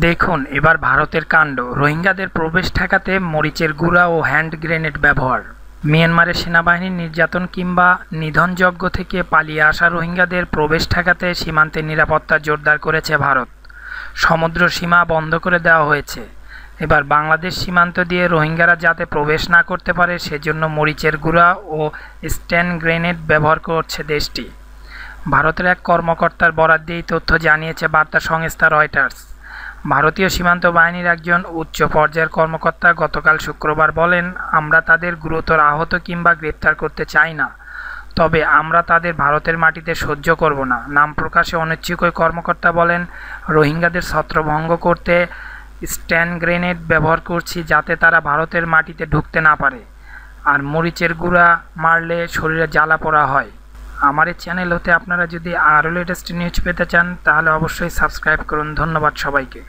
দেখুন, এবার ভারতের কাণ্ড। রোহিঙ্গাদের প্রবেশ ঠেকাতে মরিচের গুঁড়া ও হ্যান্ড গ্রেনেড ব্যবহার। মিয়ানমারের সেনাবাহিনীর নির্যাতন কিংবা নিধনযজ্ঞ থেকে পালিয়ে আসা রোহিঙ্গাদের প্রবেশ ঠেকাতে সীমান্তের নিরাপত্তা জোরদার করেছে ভারত। সমুদ্র সীমা বন্ধ করে দেওয়া হয়েছে। এবার বাংলাদেশ সীমান্ত দিয়ে রোহিঙ্গারা যাতে প্রবেশ না করতে পারে, সেজন্য মরিচের গুঁড়া ও স্ট্যান গ্রেনেড ব্যবহার করছে দেশটি। ভারতের এক কর্মকর্তার বরাত দিয়েই তথ্য জানিয়েছে বার্তা সংস্থা রয়টার্স। ভারতীয় সীমান্ত বাহিনীর একজন উচ্চ পর্যায়ের কর্মকর্তা গতকাল শুক্রবার বলেন, আমরা তাদের গুরুতর আহত কিংবা গ্রেপ্তার করতে চাই না, তবে আমরা তাদের ভারতের মাটিতে সহ্য করব না। নাম প্রকাশে অনিচ্ছুক ওই কর্মকর্তা বলেন, রোহিঙ্গাদের ছত্রভঙ্গ করতে স্ট্যান গ্রেনেড ব্যবহার করছি যাতে তারা ভারতের মাটিতে ঢুকতে না পারে, আর মরিচের গুঁড়া মারলে শরীরে জ্বালা পোড়া হয়। আমার এই চ্যানেল হতে আপনারা যদি আরও লেটেস্ট নিউজ পেতে চান, তাহলে অবশ্যই সাবস্ক্রাইব করুন। ধন্যবাদ সবাইকে।